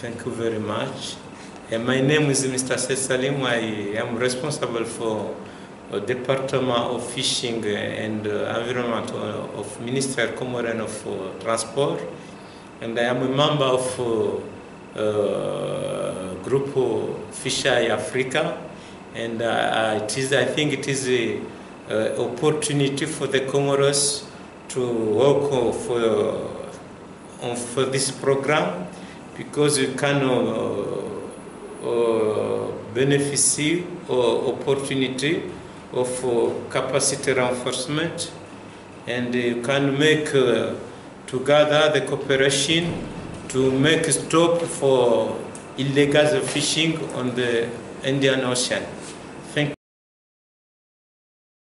Thank you very much. Uh, my name is Mr. Said Salim. I am responsible for uh, Department of Fishing and uh, Environment uh, of Minister Comoran of Transport. And I am a member of group FISH-i Africa. And it is, I think it is a opportunity for the Comoros to work for, for this program because you can uh, uh, benefit or opportunity of uh, capacity reinforcement and you can make uh, together the cooperation to make stop for illegal fishing on the Indian Ocean.